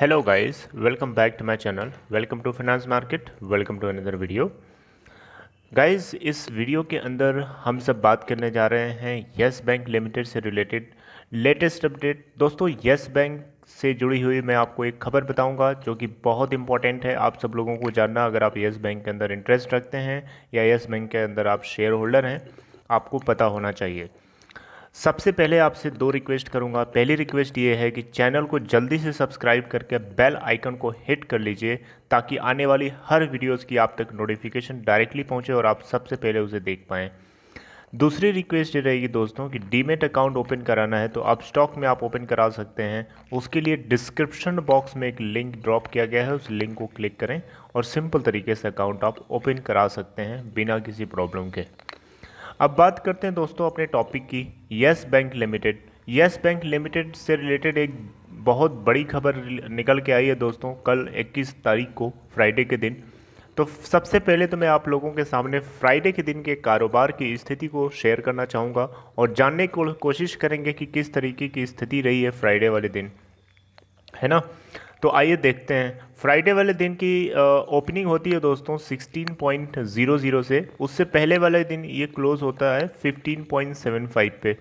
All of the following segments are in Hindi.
hello, guys. Welcome back to my channel. Welcome to finance market. Welcome to another video. Guys इस वीडियो के अंदर हम सब बात करने जा रहे हैं यस बैंक लिमिटेड से रिलेटेड लेटेस्ट अपडेट दोस्तों यस बैंक से जुड़ी हुई मैं आपको एक खबर बताऊँगा जो कि बहुत इंपॉर्टेंट है। आप सब लोगों को जानना, अगर आप यस बैंक के अंदर इंटरेस्ट रखते हैं या यस बैंक के अंदर आप शेयर होल्डर हैं, आपको पता होना चाहिए। सबसे पहले आपसे दो रिक्वेस्ट करूँगा। पहली रिक्वेस्ट ये है कि चैनल को जल्दी से सब्सक्राइब करके बेल आइकन को हिट कर लीजिए, ताकि आने वाली हर वीडियोस की आप तक नोटिफिकेशन डायरेक्टली पहुँचे और आप सबसे पहले उसे देख पाएँ। दूसरी रिक्वेस्ट ये रहेगी दोस्तों कि डीमेट अकाउंट ओपन कराना है तो आप स्टॉक में आप ओपन करा सकते हैं। उसके लिए डिस्क्रिप्शन बॉक्स में एक लिंक ड्रॉप किया गया है, उस लिंक को क्लिक करें और सिंपल तरीके से अकाउंट आप ओपन करा सकते हैं बिना किसी प्रॉब्लम के। अब बात करते हैं दोस्तों अपने टॉपिक की Yes Bank Limited Yes Bank Limited से रिलेटेड एक बहुत बड़ी खबर निकल के आई है दोस्तों, कल 21 तारीख को फ्राइडे के दिन। तो सबसे पहले तो मैं आप लोगों के सामने फ्राइडे के दिन के कारोबार की स्थिति को शेयर करना चाहूँगा और जानने की कोशिश करेंगे कि किस तरीके की स्थिति रही है फ्राइडे वाले दिन। है ना? तो आइए देखते हैं। फ्राइडे वाले दिन की ओपनिंग होती है दोस्तों 16.00 से। उससे पहले वाले दिन ये क्लोज होता है 15.75 पे।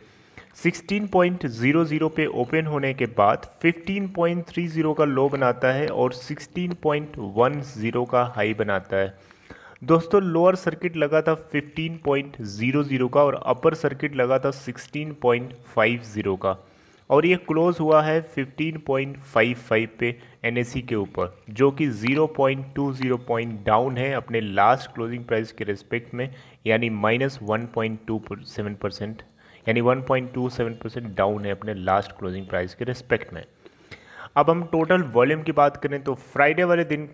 16.00 पे ओपन होने के बाद 15.30 का लो बनाता है और 16.10 का हाई बनाता है। दोस्तों लोअर सर्किट लगा था 15.00 का और अपर सर्किट लगा था 16.50 का। और ये क्लोज हुआ है 15.55 पे एन के ऊपर जो कि 0.20 पॉइंट डाउन है अपने लास्ट क्लोजिंग प्राइस के रिस्पेक्ट में यानी माइनस वन परसेंट यानी 1.27 परसेंट डाउन है अपने लास्ट क्लोजिंग प्राइस के रिस्पेक्ट में। अब हम टोटल वॉल्यूम की बात करें तो फ्राइडे वाले दिन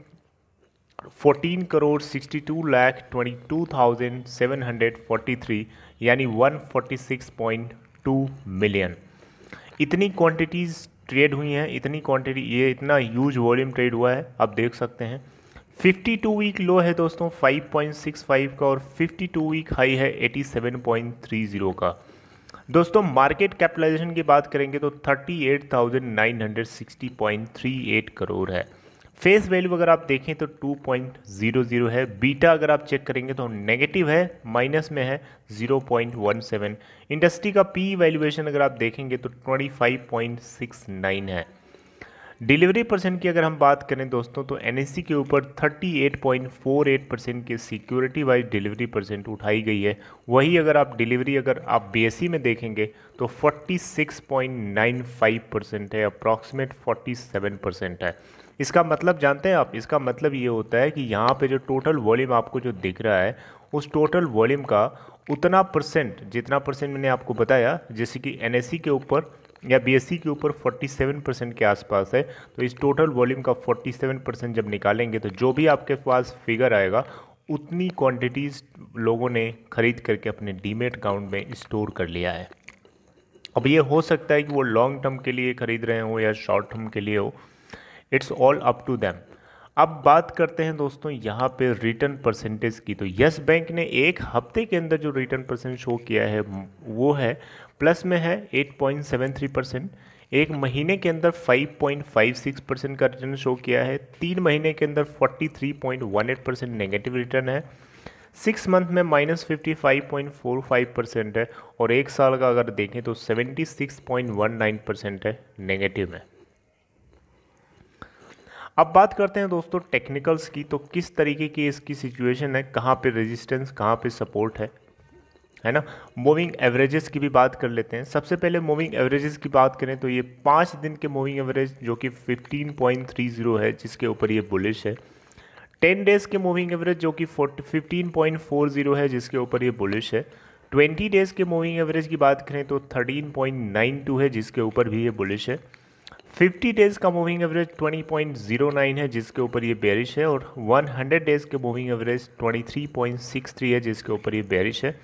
14 करोड़ 62 लाख 22,743 यानी 146.2 मिलियन इतनी क्वांटिटीज़ ट्रेड हुई हैं इतनी क्वांटिटी ये इतना ह्यूज वॉल्यूम ट्रेड हुआ है आप देख सकते हैं। 52 वीक लो है दोस्तों 5.65 का और 52 वीक हाई है 87.30 का। दोस्तों मार्केट कैपिटलाइजेशन की बात करेंगे तो 38,960.38 करोड़ है। फेस वैल्यू अगर आप देखें तो 2.00 है। बीटा अगर आप चेक करेंगे तो नेगेटिव है, माइनस में है 0.17 इंडस्ट्री का पी वैल्यूएशन अगर आप देखेंगे तो 25.69 है। डिलीवरी परसेंट की अगर हम बात करें दोस्तों तो एनएससी के ऊपर 38.48 परसेंट की सिक्योरिटी वाइज डिलीवरी परसेंट उठाई गई है। वही अगर आप डिलीवरी अगर आप बीएससी में देखेंगे तो 46.95 परसेंट है, अप्रॉक्सीमेट 47 परसेंट है। इसका मतलब जानते हैं आप? इसका मतलब ये होता है कि यहाँ पे जो टोटल वॉल्यूम आपको जो दिख रहा है, उस टोटल वॉल्यूम का उतना परसेंट जितना परसेंट मैंने आपको बताया, जैसे कि एनएससी के ऊपर या बीएससी के ऊपर 47 परसेंट के आसपास है तो इस टोटल वॉल्यूम का 47 परसेंट जब निकालेंगे तो जो भी आपके पास फिगर आएगा, उतनी क्वांटिटीज़ लोगों ने खरीद करके अपने डीमेट अकाउंट में स्टोर कर लिया है। अब ये हो सकता है कि वो लॉन्ग टर्म के लिए ख़रीद रहे हों या शॉर्ट टर्म के लिए हो it's all up to them. अब बात करते हैं दोस्तों यहाँ पे रिटर्न परसेंटेज की। तो यस बैंक ने एक हफ़्ते के अंदर जो रिटर्न परसेंट शो किया है, वो है, प्लस में है 8.73 परसेंट। एक महीने के अंदर 5.56 परसेंट का रिटर्न शो किया है। तीन महीने के अंदर 43.18 परसेंट नेगेटिव रिटर्न है। सिक्स मंथ में minus fifty five point four five percent है और एक साल का अगर देखें तो seventy six point one nine percent है नेगेटिव में। अब बात करते हैं दोस्तों टेक्निकल्स की तो किस तरीके की इसकी सिचुएशन है, कहाँ पे रेजिस्टेंस कहाँ पे सपोर्ट है? है ना? मूविंग एवरेजेस की भी बात कर लेते हैं। सबसे पहले मूविंग एवरेजेस की बात करें तो ये पाँच दिन के मूविंग एवरेज जो कि 15.30 है, जिसके ऊपर ये बुलिश है। टेन डेज़ के मूविंग एवरेज जो कि फिफ्टीन पॉइंट फोर ज़ीरो है, जिसके ऊपर ये बुलिश है। ट्वेंटी डेज़ के मूविंग एवरेज की बात करें तो थर्टीन पॉइंट नाइन टू है, जिसके ऊपर भी ये बुलिश है। 50 डेज़ का मूविंग एवरेज 20.09 है, जिसके ऊपर ये बेरिश है, और 100 डेज़ के मूविंग एवरेज 23.63 है, जिसके ऊपर ये बेरिश है।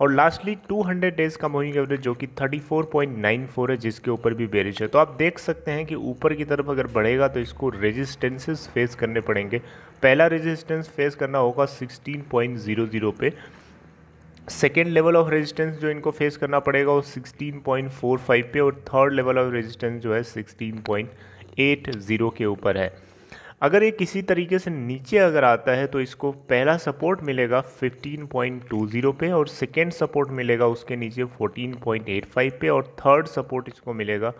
और लास्टली 200 डेज़ का मूविंग एवरेज जो कि 34.94 है, जिसके ऊपर भी बेरिश है। तो आप देख सकते हैं कि ऊपर की तरफ़ अगर बढ़ेगा तो इसको रेजिस्टेंसेस फेस करने पड़ेंगे। पहला रेजिस्टेंस फेस करना होगा 16.00 पे। सेकेंड लेवल ऑफ़ रेजिस्टेंस जो इनको फेस करना पड़ेगा वो 16.45 पे, और थर्ड लेवल ऑफ़ रेजिस्टेंस जो है 16.80 एट ज़ीरो के ऊपर है। अगर ये किसी तरीके से नीचे अगर आता है तो इसको पहला सपोर्ट मिलेगा 15.20 पे, और सेकेंड सपोर्ट मिलेगा उसके नीचे 14.85 पे, और थर्ड सपोर्ट इसको मिलेगा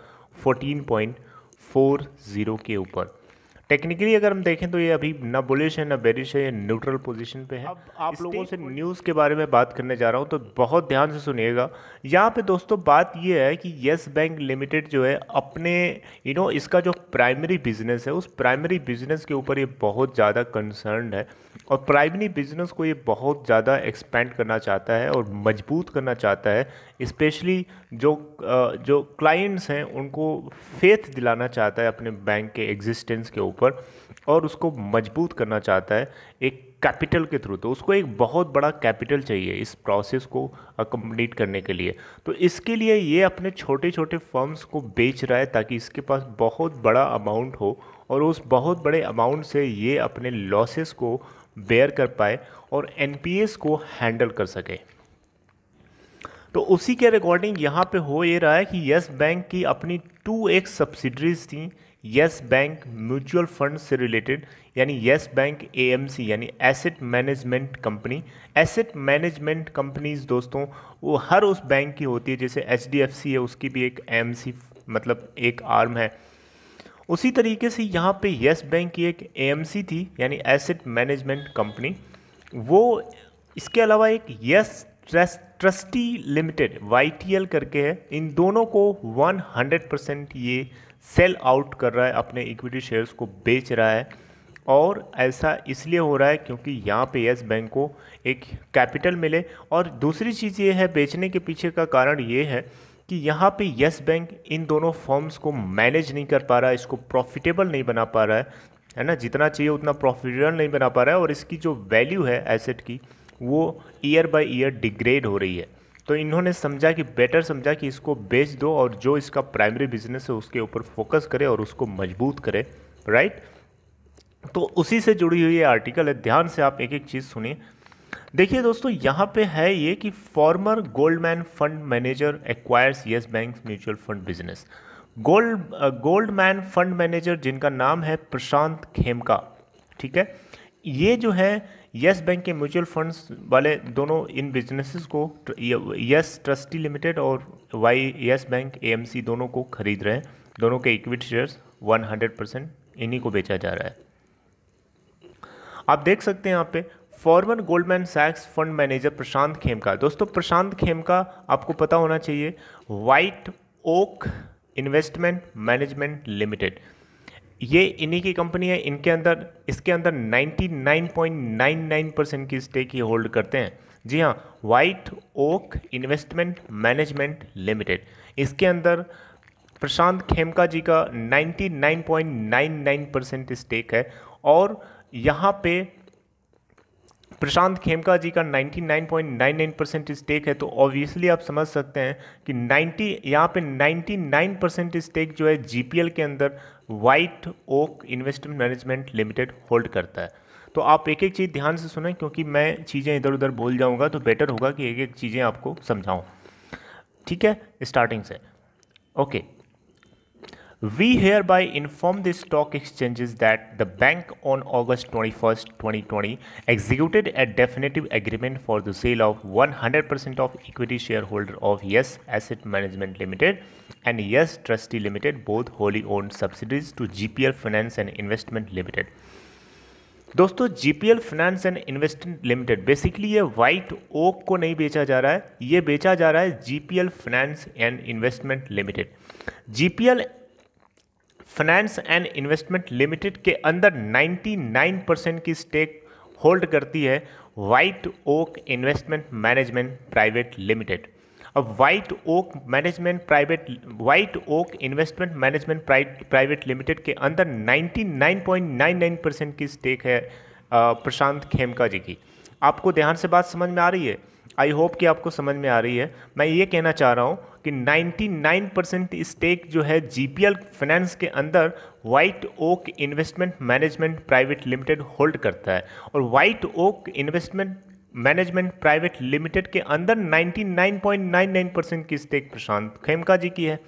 14.40 के ऊपर। टेक्निकली अगर हम देखें तो ये अभी ना बुलिश है ना बेरिश है ये न्यूट्रल पोजीशन पे है। अब आप लोगों से न्यूज़ के बारे में बात करने जा रहा हूँ तो बहुत ध्यान से सुनिएगा। यहाँ पे दोस्तों बात ये है कि येस बैंक लिमिटेड जो है अपने यू नो इसका जो प्राइमरी बिज़नेस है उस प्राइमरी बिज़नेस के ऊपर ये बहुत ज़्यादा कंसर्न है और प्राइमरी बिज़नेस को ये बहुत ज़्यादा एक्सपेंड करना चाहता है और मज़बूत करना चाहता है। स्पेशली जो जो क्लाइंट्स हैं उनको फेथ दिलाना चाहता है अपने बैंक के एग्जिस्टेंस के ऊपर। और उसको मज़बूत करना चाहता है एक कैपिटल के थ्रू। तो उसको एक बहुत बड़ा कैपिटल चाहिए इस प्रोसेस को कंप्लीट करने के लिए। तो इसके लिए ये अपने छोटे छोटे फर्म्स को बेच रहा है ताकि इसके पास बहुत बड़ा अमाउंट हो और उस बहुत बड़े अमाउंट से ये अपने लॉसेस को बेयर कर पाए और एन को हैंडल कर सके। तो उसी के रिकॉर्डिंग यहाँ पे हो ये रहा है कि यस बैंक की अपनी टू एक्स सब्सिडरीज थी। यस बैंक म्यूचुअल फंड से रिलेटेड, यानी यस बैंक एएमसी यानी asset management company. Asset management companies दोस्तों, वो हर उस बैंक की होती है, जैसे एचडीएफसी है, उसकी भी एक एमसी मतलब एक आर्म है। उसी तरीके से यहाँ पे यस बैंक की एक ए थी, यानी एसेट मैनेजमेंट कंपनी। वो, इसके अलावा एक यस ट्रस्टी लिमिटेड वाईटीएल करके है, इन दोनों को 100 परसेंट ये सेल आउट कर रहा है, अपने इक्विटी शेयर्स को बेच रहा है। और ऐसा इसलिए हो रहा है क्योंकि यहाँ पे यस बैंक को एक कैपिटल मिले। और दूसरी चीज़ ये है, बेचने के पीछे का कारण ये है कि यहाँ पे यस बैंक इन दोनों फॉर्म्स को मैनेज नहीं कर पा रहा है, इसको प्रॉफिटेबल नहीं बना पा रहा है। है ना? जितना चाहिए उतना प्रॉफिटेबल नहीं बना पा रहा है और इसकी जो वैल्यू है एसेट की वो ईयर बाय ईयर डिग्रेड हो रही है। तो इन्होंने समझा कि बेटर समझा कि इसको बेच दो और जो इसका प्राइमरी बिज़नेस है उसके ऊपर फोकस करे और उसको मज़बूत करे राइट तो उसी से जुड़ी हुई ये आर्टिकल है। ध्यान से आप एक एक चीज़ सुनिए। देखिए दोस्तों, यहाँ पे है ये कि former Goldman fund manager acquires Yes Bank mutual fund business gold Goldman fund manager जिनका नाम है प्रशांत खेमका, ठीक है? ये जो है यस बैंक के म्यूचुअल फंड्स वाले दोनों इन बिजनेसेस को यस ट्रस्टी लिमिटेड और वाई यस बैंक एएमसी दोनों को खरीद रहे हैं। दोनों के इक्विटी शेयर्स 100 परसेंट इन्हीं को बेचा जा रहा है। आप देख सकते हैं यहाँ पे फॉर्मर गोल्डमैन सैक्स फंड मैनेजर प्रशांत खेमका। दोस्तों, प्रशांत खेमका, आपको पता होना चाहिए White Oak Investment Management Limited ये इन्हीं की कंपनी है, इनके अंदर, इसके अंदर 99.99 परसेंट की स्टेक ही होल्ड करते हैं। जी हाँ White Oak Investment Management Limited इसके अंदर प्रशांत खेमका जी का 99.99 परसेंट स्टेक है और यहाँ पे प्रशांत खेमका जी का 99.99 परसेंट स्टेक है तो ऑब्वियसली आप समझ सकते हैं कि 90 यहाँ पे 99 परसेंट स्टेक जो है जीपीएल के अंदर White Oak Investment Management Limited hold करता है। तो आप एक एक चीज़ ध्यान से सुनें, क्योंकि मैं चीज़ें इधर उधर बोल जाऊँगा तो बेटर होगा कि एक एक चीज़ें आपको समझाऊँ। ठीक है स्टार्टिंग से। Okay We hereby inform the stock exchanges that the bank on August 21st, 2020 executed a definitive agreement for the sale of 100% of equity shareholder of Yes Asset Management Limited and Yes Trustee Limited, both wholly owned subsidiaries to GPL Finance and Investment Limited. दोस्तों GPL Finance and Investment Limited basically ये वाइट ओक को नहीं बेचा जा रहा है ये बेचा जा रहा है GPL Finance and Investment Limited GPL Finance and Investment Limited के अंदर 99 परसेंट की स्टेक होल्ड करती है White Oak Investment Management Private Limited अब White Oak Management Private White Oak Investment Management Private Limited के अंदर 99.99 परसेंट की स्टेक है प्रशांत खेमका जी की। आपको ध्यान से बात समझ में आ रही है? आई होप कि आपको समझ में आ रही है। मैं ये कहना चाह रहा हूँ कि 99 परसेंट स्टेक जो है जीपीएल फाइनेंस के अंदर White Oak Investment Management Private Limited hold करता है। और White Oak Investment Management Private Limited के अंदर 99.99 परसेंट की स्टेक प्रशांत खेमका जी की है।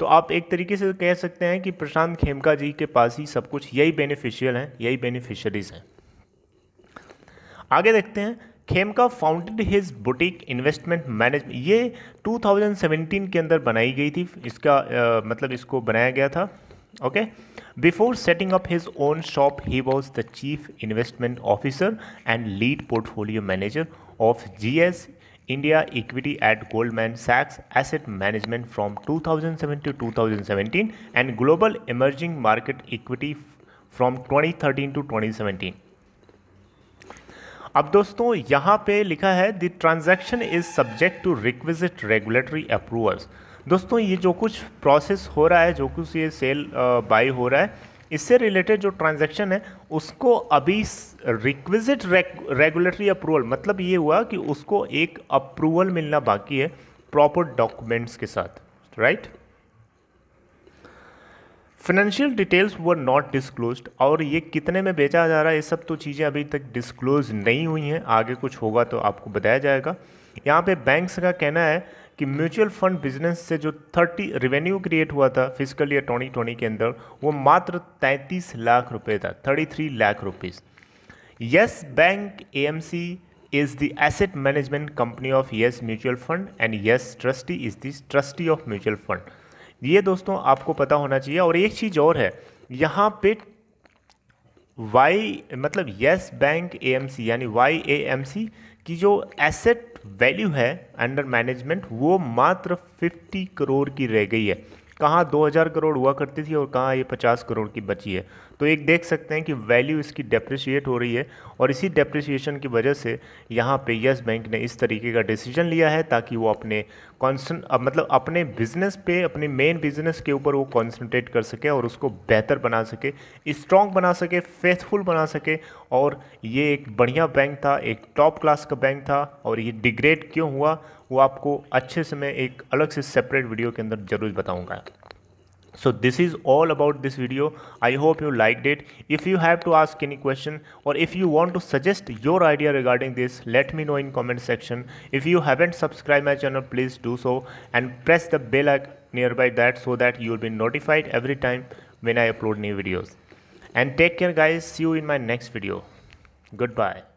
तो आप एक तरीके से कह सकते हैं कि प्रशांत खेमका जी के पास ही सब कुछ, यही बेनिफिशियल हैं, यही बेनिफिशरीज हैं। आगे देखते हैं Khemka founded his boutique investment management ये 2017 के अंदर बनाई गई थी इसका आ, मतलब इसको बनाया गया था okay before setting up his own shop he was the chief investment officer and lead portfolio manager of G S India equity at Goldman Sachs Asset Management from 2007 to 2017 and Global Emerging Market Equity from 2013 to 2017. अब दोस्तों, यहाँ पे लिखा है the transaction is subject to requisite regulatory approvals दोस्तों, ये जो कुछ प्रोसेस हो रहा है, जो कुछ ये सेल बाई हो रहा है, इससे रिलेटेड जो ट्रांजैक्शन है, उसको अभी रिक्विजिट रेगुलेटरी अप्रूवल मतलब ये हुआ कि उसको एक अप्रूवल मिलना बाकी है प्रॉपर डॉक्यूमेंट्स के साथ राइट right? फाइनेंशियल डिटेल्स वो नॉट डिस्क्लोज और ये कितने में बेचा जा रहा है, ये सब तो चीज़ें अभी तक डिस्क्लोज नहीं हुई हैं। आगे कुछ होगा तो आपको बताया जाएगा। यहाँ पे बैंक्स का कहना है कि म्यूचुअल फंड बिज़नेस से जो 30 रेवेन्यू क्रिएट हुआ था फ़िज़िकल ईयर 2020 के अंदर, वो मात्र 33 लाख रुपए था 33 lakh rupees Yes Bank AMC is the asset management company of Yes mutual fund and Yes Trustee is the trustee of mutual fund ये दोस्तों आपको पता होना चाहिए। और एक चीज़ और है, यहाँ पे वाई मतलब यस बैंक एएमसी यानी वाई ए एम सी की जो एसेट वैल्यू है अंडर मैनेजमेंट वो मात्र 50 करोड़ की रह गई है। कहाँ 2000 करोड़ हुआ करती थी और कहाँ ये 50 करोड़ की बची है। तो एक देख सकते हैं कि वैल्यू इसकी डेप्रिशिएट हो रही है और इसी डेप्रिसिएशन की वजह से यहाँ पे यस बैंक ने इस तरीके का डिसीज़न लिया है ताकि वो अपने कॉन्सन मतलब अपने बिज़नेस पे, अपने मेन बिज़नेस के ऊपर वो कॉन्सनट्रेट कर सके और उसको बेहतर बना सके स्ट्रॉन्ग बना सके फेथफुल बना सके और ये एक बढ़िया बैंक था, एक टॉप क्लास का बैंक था और ये डिग्रेड क्यों हुआ, वो आपको अच्छे से मैं एक अलग से सेपरेट वीडियो के अंदर ज़रूर बताऊँगा। So this is all about this video. I hope you liked it. If you have to ask any question or if you want to suggest your idea regarding this let me know in comment section. If you haven't subscribed my channel please do so and press the bell icon nearby that so that you will be notified every time when i upload new videos. And take care guys. See you in my next video. Goodbye